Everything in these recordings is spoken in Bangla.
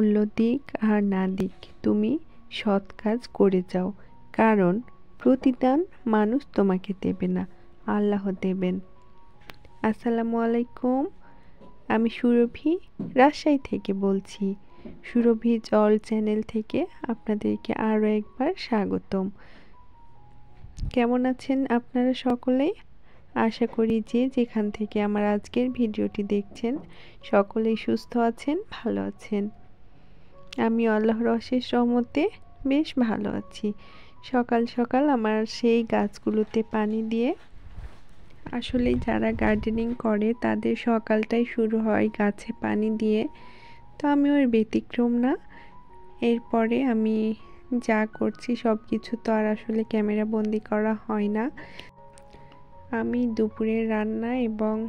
মূল্য দিক আর না দিক তুমি সৎ কাজ করে যাও। কারণ প্রতিদান মানুষ তোমাকে দেবে না, আল্লাহ দেবেন। আসসালামু আলাইকুম, আমি সুরভি রাজশাহী থেকে বলছি। সুরভি জল চ্যানেল থেকে আপনাদেরকে আরও একবার স্বাগতম। কেমন আছেন আপনারা সকলেই আশা করি যে যেখান থেকে আমার আজকের ভিডিওটি দেখছেন, সকলেই সুস্থ আছেন, ভালো আছেন। আমি আল্লাহর অশেষ রহমতে বেশ ভালো আছি। সকাল সকাল আমার সেই গাছগুলোতে পানি দিয়ে আসলে যারা গার্ডেনিং করে তাদের সকালটাই শুরু হয় গাছে পানি দিয়ে। তো আমি ওর ব্যতিক্রম না। এরপরে আমি যা করছি সব কিছু তো আর আসলে ক্যামেরা বন্দি করা হয় না। আমি দুপুরের রান্না এবং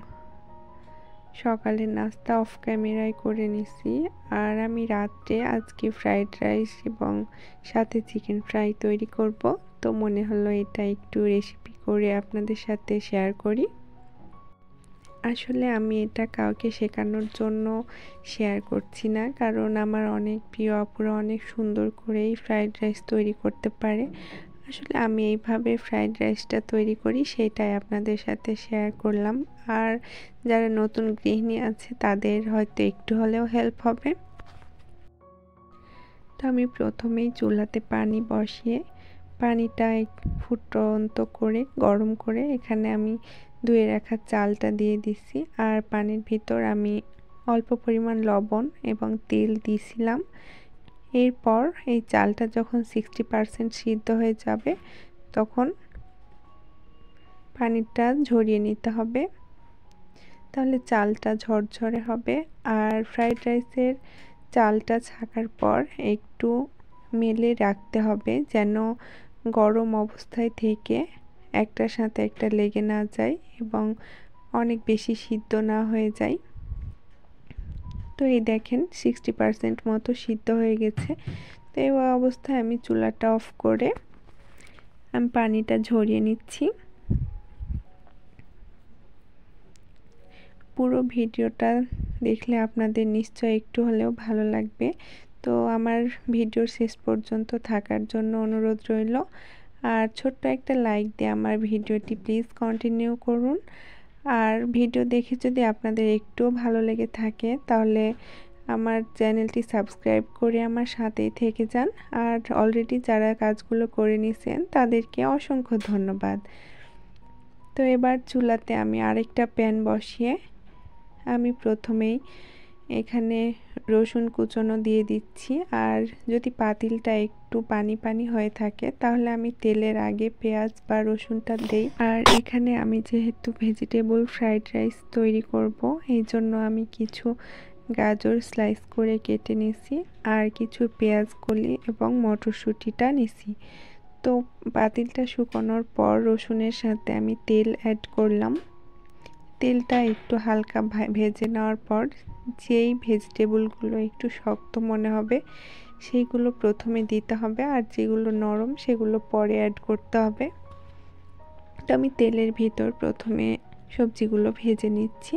সকালের নাস্তা অফ ক্যামেরায় করে নিছি। আর আমি রাত্রে আজকে ফ্রাইড রাইস এবং সাথে চিকেন ফ্রাই তৈরি করব। তো মনে হলো এটা একটু রেসিপি করে আপনাদের সাথে শেয়ার করি। আসলে আমি এটা কাউকে শেখানোর জন্য শেয়ার করছি না, কারণ আমার অনেক প্রিয় অপুরা অনেক সুন্দর করেই ফ্রাইড রাইস তৈরি করতে পারে। আসলে আমি এইভাবে ফ্রাইড রাইসটা তৈরি করি, সেটাই আপনাদের সাথে শেয়ার করলাম। আর যারা নতুন গৃহিণী আছে, তাদের হয়তো একটু হলেও হেল্প হবে। তো আমি প্রথমেই চুলাতে পানি বসিয়ে, পানিটা ফুটন্ত করে, গরম করে এখানে আমি ধুয়ে রাখা চালটা দিয়ে দিছি। আর পানির ভিতর আমি অল্প পরিমাণ লবণ এবং তেল দিয়েছিলাম এরপর এই চালটা যখন সিক্সটি পারসেন্ট সিদ্ধ হয়ে যাবে, তখন পানিটা ঝরিয়ে নিতে হবে। তাহলে চালটা ঝরঝরে হবে। আর ফ্রাইড রাইসের চালটা ছাকার পর একটু মেলে রাখতে হবে যেন গরম অবস্থায় থেকে একটার সাথে একটা লেগে না যায় এবং অনেক বেশি সিদ্ধ না হয়ে যায়। তো এই দেখেন সিক্সটি পারসেন্ট মতো সিদ্ধ হয়ে গেছে। তো এই অবস্থায় আমি চুলাটা অফ করে আমি পানিটা ঝরিয়ে নিচ্ছি। পুরো ভিডিওটা দেখলে আপনাদের নিশ্চয় একটু হলেও ভালো লাগবে। তো আমার ভিডিওর শেষ পর্যন্ত থাকার জন্য অনুরোধ রইল। আর ছোট্ট একটা লাইক দিয়ে আমার ভিডিওটি প্লিজ কন্টিনিউ করুন। আর ভিডিও দেখে যদি আপনাদের একটুও ভালো লেগে থাকে, তাহলে আমার চ্যানেলটি সাবস্ক্রাইব করে আমার সাথেই থেকে যান। আর অলরেডি যারা কাজগুলো করে নিছেন, তাদেরকে অসংখ্য ধন্যবাদ। তো এবার চুলাতে আমি আরেকটা প্যান বসিয়ে আমি প্রথমেই এখানে রসুন কুচনো দিয়ে দিচ্ছি। আর যদি পাতিলটা একটু পানি পানি হয়ে থাকে, তাহলে আমি তেলের আগে পেঁয়াজ বা রসুনটা দেই। আর এখানে আমি যেহেতু ভেজিটেবল ফ্রাইড রাইস তৈরি করব, এই জন্য আমি কিছু গাজর স্লাইস করে কেটে নিছি, আর কিছু পেঁয়াজ কলি এবং মটরশুঁটিটা নিছি। তো পাতিলটা শুকানোর পর রসুনের সাথে আমি তেল অ্যাড করলাম। তেলটা একটু হালকা ভেজে নেওয়ার পর যেই ভেজিটেবলগুলো একটু শক্ত মনে হবে, সেইগুলো প্রথমে দিতে হবে আর যেগুলো নরম সেগুলো পরে অ্যাড করতে হবে। তো আমি তেলের ভিতর প্রথমে সবজিগুলো ভেজে নিচ্ছি,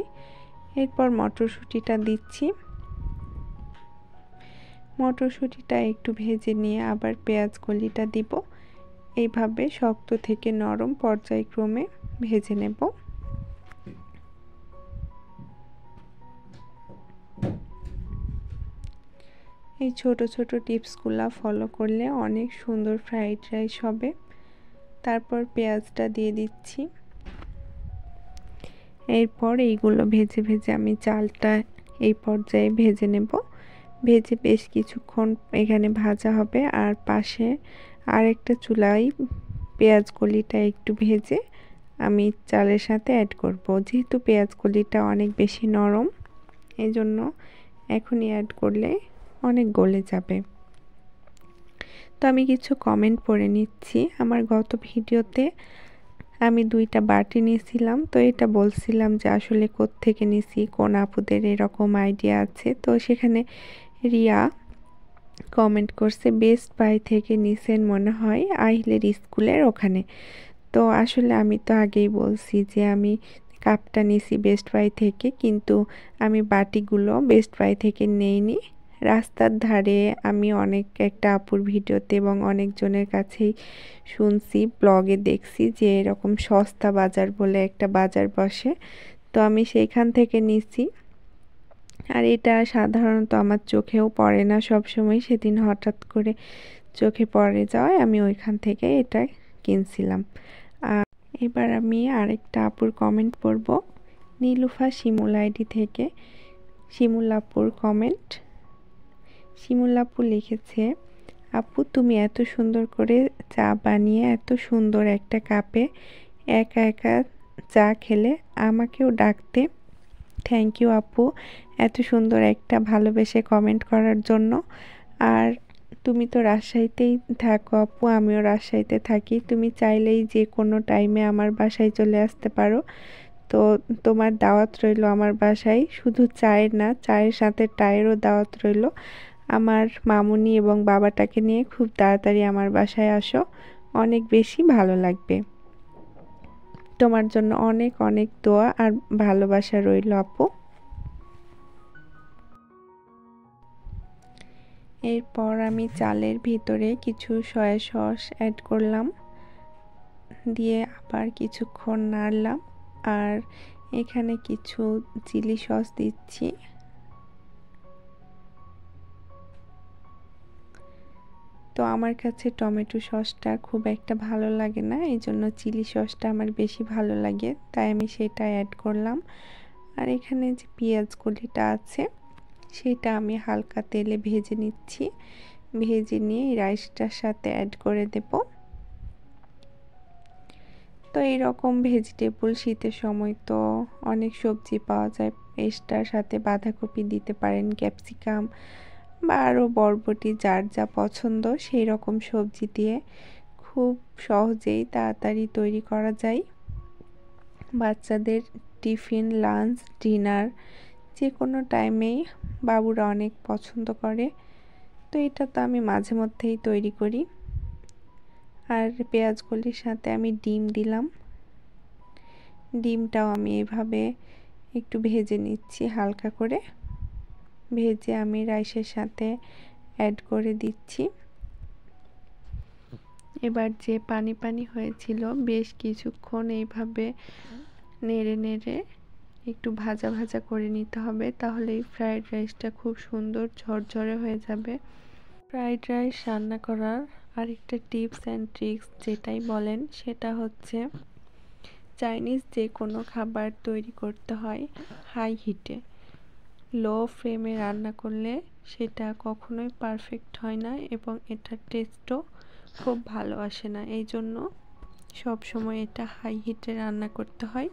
এরপর মটরশুঁটিটা দিচ্ছি। মটরশুঁটিটা একটু ভেজে নিয়ে আবার পেঁয়াজ কলিটা দিব, এইভাবে শক্ত থেকে নরম পর্যায়ক্রমে ভেজে নেব। এই ছোট ছোট টিপসগুলো ফলো করলে অনেক সুন্দর ফ্রাইড রাইস হবে। তারপর পেঁয়াজটা দিয়ে দিচ্ছি। এরপর এইগুলো ভেজে ভেজে আমি চালটা এই পর্যায়ে ভেজে নেব। ভেজে বেশ কিছুক্ষণ এখানে ভাজা হবে আর পাশে আরেকটা চুলায় পেঁয়াজ কলিটা একটু ভেজে আমি চালের সাথে অ্যাড করব। যেহেতু পেঁয়াজ কলিটা অনেক বেশি নরম এই জন্য এখনই অ্যাড করলে অনেক গলে যাবে। তো আমি কিছু কমেন্ট পড়ে নিচ্ছি। আমার গত ভিডিওতে আমি দুইটা বাটি নিয়েছিলাম। তো এটা বলছিলাম যে আসলে থেকে নিছি, কোন আপুদের এরকম আইডিয়া আছে? তো সেখানে রিয়া কমেন্ট করছে বেস্ট বাই থেকে নিছেন মনে হয় আহিলের স্কুলের ওখানে। তো আসলে আমি তো আগেই বলছি যে আমি কাপটা নিছি বেস্ট বাই থেকে, কিন্তু আমি বাটিগুলো বেস্ট বাই থেকে নেইনি। রাস্তার ধারে আমি অনেক একটা আপুর ভিডিওতে এবং অনেকজনের কাছেই শুনছি, ব্লগে দেখছি যে এরকম সস্তা বাজার বলে একটা বাজার বসে। তো আমি সেইখান থেকে নিছি। আর এটা সাধারণত আমার চোখেও পড়ে না সব সময় সেদিন হঠাৎ করে চোখে পড়ে যাওয়ায় আমি ওইখান থেকে এটা কিনছিলাম। আর এবার আমি আরেকটা আপুর কমেন্ট পড়ব, নীলুফা শিমুল আইডি থেকে। শিমুলাপুর কমেন্ট শিমুলাপু লিখেছে, আপু, তুমি এত সুন্দর করে চা বানিয়ে, এত সুন্দর একটা কাপে একা একা চা খেলে, আমাকেও ডাকতে। থ্যাংক ইউ আপু, এত সুন্দর একটা ভালোবেসে কমেন্ট করার জন্য। আর তুমি তো রাজশাহীতেই থাকো আপু, আমিও রাজশাহীতে থাকি। তুমি চাইলেই যে কোনো টাইমে আমার বাসায় চলে আসতে পারো। তো তোমার দাওয়াত রইল আমার বাসায়। শুধু চায়ের না, চায়ের সাথে টায়েরও দাওয়াত রইল। আমার মামুনি এবং বাবাটাকে নিয়ে খুব তাড়াতাড়ি আমার বাসায় আসো। অনেক বেশি ভালো লাগবে। তোমার জন্য অনেক অনেক দোয়া আর ভালোবাসা রইল, আপু। এরপর আমি চালের ভিতরে কিছু সয়া সস অ্যাড করলাম। দিয়ে আবার কিছুক্ষণ নাড়লাম। আর এখানে কিছু চিলি সস দিচ্ছি। তো আমার কাছে টমেটো সসটা খুব একটা ভালো লাগে না, এই জন্য চিলি সসটা আমার বেশি ভালো লাগে, তাই আমি সেটা অ্যাড করলাম। আর এখানে যে পেঁয়াজ কলিটা আছে, সেটা আমি হালকা তেলে ভেজে নিচ্ছি, ভেজে নিয়ে রাইসটার সাথে অ্যাড করে দেব। তো এইরকম ভেজিটেবল শীতের সময় তো অনেক সবজি পাওয়া যায় এটার সাথে বাঁধাকপি দিতে পারেন ক্যাপসিকাম বা আরও বরবটি যার যা পছন্দ সেই রকম সবজি দিয়ে খুব সহজেই তাড়াতাড়ি তৈরি করা যায়। বাচ্চাদের টিফিন, লাঞ্চ, ডিনার যে কোনো টাইমেই বাবুরা অনেক পছন্দ করে। তো এটা তো আমি মাঝে মধ্যেই তৈরি করি। আর পেঁয়াজগুলির সাথে আমি ডিম দিলাম। ডিমটাও আমি এভাবে একটু ভেজে নিচ্ছি হালকা করে। ভেজে আমি রাইসের সাথে অ্যাড করে দিচ্ছি। এবার যে পানি পানি হয়েছিল, বেশ কিছুক্ষণ এইভাবে নেড়ে নেড়ে একটু ভাজা ভাজা করে নিতে হবে, তাহলে এই ফ্রাইড রাইসটা খুব সুন্দর ঝরঝরে হয়ে যাবে। ফ্রাইড রাইস রান্না করার আরেকটা টিপস অ্যান্ড ট্রিক্স যেটাই বলেন, সেটা হচ্ছে চাইনিজ যে কোনো খাবার তৈরি করতে হয় হাই হিটে লো ফ্লেমে রান্না করলে সেটা কখনোই পারফেক্ট হয় না এবং এটার টেস্টও খুব ভালো আসে না। এই জন্য সব সময় এটা হাই হিটে রান্না করতে হয়।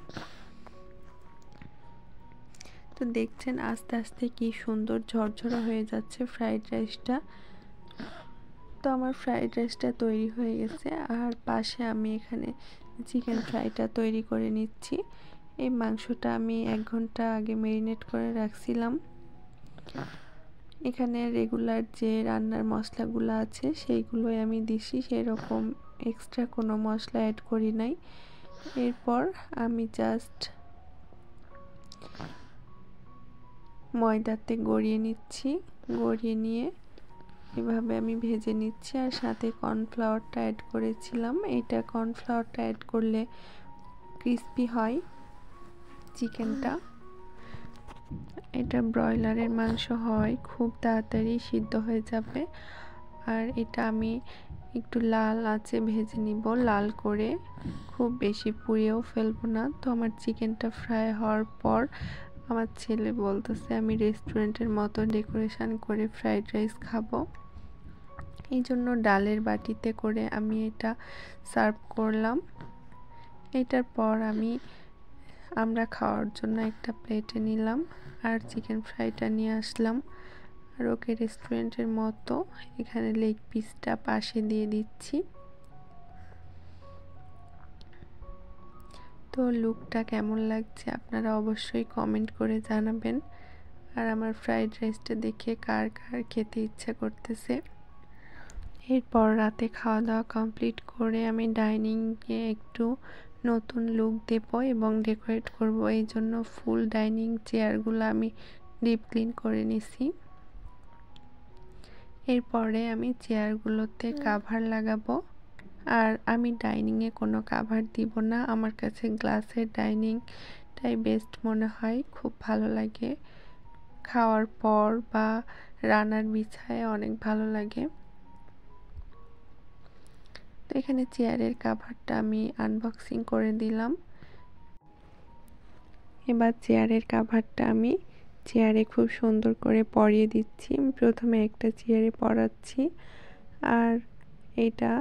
তো দেখছেন আস্তে আস্তে কি সুন্দর ঝরঝরা হয়ে যাচ্ছে ফ্রাইড রাইসটা তো আমার ফ্রাইড রাইসটা তৈরি হয়ে গেছে। আর পাশে আমি এখানে চিকেন ফ্রাইটা তৈরি করে নিচ্ছি। এই মাংসটা আমি এক ঘণ্টা আগে ম্যারিনেট করে রাখছিলাম। এখানে রেগুলার যে রান্নার মশলাগুলো আছে, সেইগুলোই আমি দিছি, সেরকম এক্সট্রা কোনো মশলা অ্যাড করি নাই। এরপর আমি জাস্ট ময়দাতে গড়িয়ে নিচ্ছি। গড়িয়ে নিয়ে এভাবে আমি ভেজে নিচ্ছি আর সাথে কর্নফ্লাওয়ারটা অ্যাড করেছিলাম। এটা কর্নফ্লাওয়ারটা অ্যাড করলে ক্রিস্পি হয়। চিকেনটা। এটা ব্রয়লারের মাংস হয়, খুব তাড়াতাড়ি সিদ্ধ হয়ে যাবে। আর এটা আমি একটু লাল আছে ভেজে নিব, লাল করে। খুব বেশি পুড়িয়েও ফেলব না। তো আমার চিকেনটা ফ্রাই হওয়ার পর আমার ছেলে বলতেছে, আমি রেস্টুরেন্টের মতো ডেকোরেশন করে ফ্রাইড রাইস খাব। এই জন্য ডালের বাটিতে করে আমি এটা সার্ভ করলাম। এটার পর আমি আমরা খাওয়ার জন্য একটা প্লেটে নিলাম আর চিকেন ফ্রাইটা নিয়ে আসলাম। আর ওকে রেস্টুরেন্টের মতো এখানে লেগ পিসটা পাশে দিয়ে দিচ্ছি। তো লুকটা কেমন লাগছে আপনারা অবশ্যই কমেন্ট করে জানাবেন। আর আমার ফ্রাইড রাইসটা দেখে কার কার খেতে ইচ্ছা করতেছে। এরপর রাতে খাওয়া দাওয়া কমপ্লিট করে আমি ডাইনিংয়ে একটু নতুন লুক দেব এবং ডেকোরেট করব। এই জন্য ফুল ডাইনিং চেয়ারগুলো আমি ডিপ ক্লিন করে নিছি। এরপরে আমি চেয়ারগুলোতে কাভার লাগাবো। আর আমি ডাইনিংয়ে কোনো কাভার দিব না। আমার কাছে গ্লাসের ডাইনিংটাই বেস্ট মনে হয়। খুব ভালো লাগে। খাওয়ার পর বা রান্নার বিছায় অনেক ভালো লাগে। তো এখানে চেয়ারের কাভারটা আমি আনবক্সিং করে দিলাম। এবার চেয়ারের কাভারটা আমি চেয়ারে খুব সুন্দর করে পরিয়ে দিচ্ছি। প্রথমে একটা চেয়ারে পরাচ্ছি আর এটা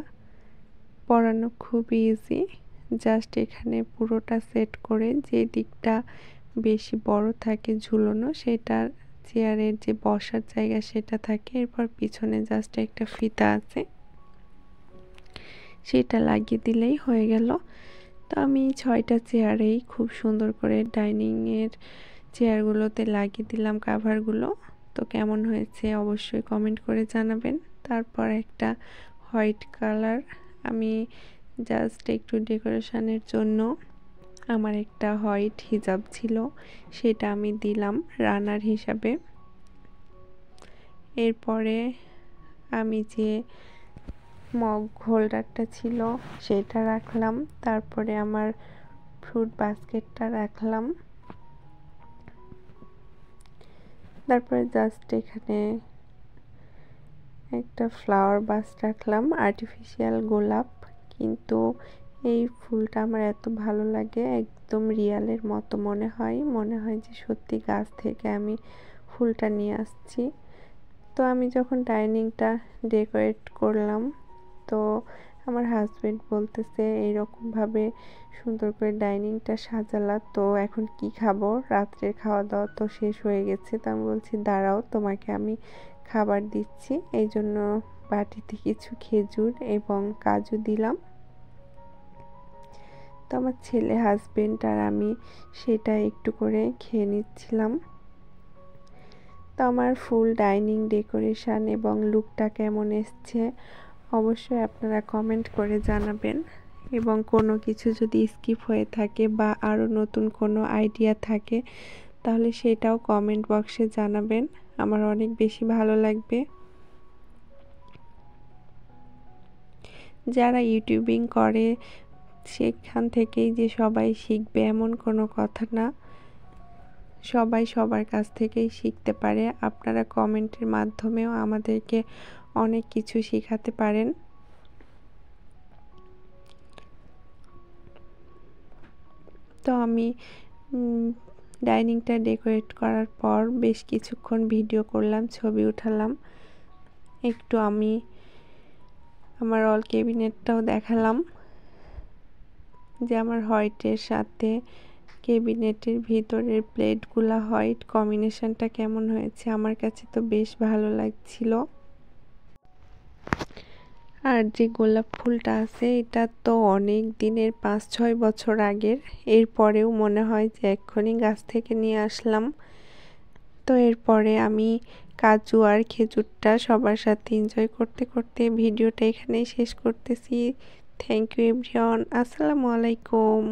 পরানো খুব ইজি জাস্ট এখানে পুরোটা সেট করে যে দিকটা বেশি বড় থাকে ঝুলোনো সেটার চেয়ারের যে বসার জায়গা সেটা থাকে। এরপর পিছনে জাস্ট একটা ফিতা আছে। সেটা লাগিয়ে দিলেই হয়ে গেল। তো আমি ছয়টা চেয়ারেই খুব সুন্দর করে ডাইনিংয়ের চেয়ারগুলোতে লাগিয়ে দিলাম কাভারগুলো। তো কেমন হয়েছে অবশ্যই কমেন্ট করে জানাবেন। তারপর একটা হোয়াইট কালার। আমি জাস্ট একটু ডেকোরেশনের জন্য আমার একটা হোয়াইট হিজাব ছিল, সেটা আমি দিলাম রানার হিসাবে। এরপরে আমি যে মগ হোল্ডারটা ছিল, সেটা রাখলাম। তারপরে আমার ফ্রুট বাস্কেটটা রাখলাম। তারপরে জাস্ট এখানে একটা ফ্লাওয়ার বাস রাখলাম আর্টিফিশিয়াল গোলাপ। কিন্তু এই ফুলটা আমার এত ভালো লাগে, একদম রিয়ালের মতো মনে হয়। মনে হয় যে সত্যি গাছ থেকে আমি ফুলটা নিয়ে আসছি। তো আমি যখন ডাইনিংটা ডেকোরেট করলাম তো আমার হাজব্যান্ড বলতেছে এইরকমভাবে সুন্দর করে ডাইনিংটা সাজালা, তো এখন কি খাব? রাত্রের খাওয়া দাওয়া তো শেষ হয়ে গেছে, তো আমি বলছি, দাঁড়াও, তোমাকে আমি খাবার দিচ্ছি। এই জন্য বাটিতে কিছু খেজুর এবং কাজু দিলাম। তো আমার ছেলে হাজব্যান্ড আর আমি সেটা একটু করে খেয়ে নিচ্ছিলাম। তো আমার ফুল ডাইনিং ডেকোরেশন এবং লুকটা কেমন এসছে? অবশ্যই আপনারা কমেন্ট করে জানাবেন। এবং কোনো কিছু যদি স্কিপ হয়ে থাকে বা আরও নতুন কোনো আইডিয়া থাকে, তাহলে সেটাও কমেন্ট বক্সে জানাবেন। আমার অনেক বেশি ভালো লাগবে। যারা ইউটিউবিং করে, সেখান থেকেই যে সবাই শিখবে এমন কোনো কথা না। সবাই সবার কাছ থেকেই শিখতে পারে। আপনারা কমেন্টের মাধ্যমেও আমাদেরকে অনেক কিছু শেখাতে পারেন। তো আমি ডাইনিংটা ডেকোরেট করার পর বেশ কিছুক্ষণ ভিডিও করলাম, ছবি উঠালাম। একটু আমি আমার অল কেবিনেটটাও দেখালাম যে আমার হোয়াইটের সাথে কেবিনেটের ভিতরের প্লেটগুলো হোয়াইট কম্বিনেশনটা কেমন হয়েছে, আমার কাছে তো বেশ ভালো লাগছিল। আর যে গোলাপ ফুলটা আছে, এটা তো অনেক দিনের, পাঁচ ছয় বছর আগের। এরপরেও মনে হয় যে এক্ষুনি গাছ থেকে নিয়ে আসলাম। তো এরপরে আমি কাজু আর খেজুরটা সবার সাথে এনজয় করতে করতে ভিডিওটা এখানেই শেষ করতেছি। থ্যাংক ইউ এভরিওয়ান আসসালামু আলাইকুম।